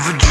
of a dream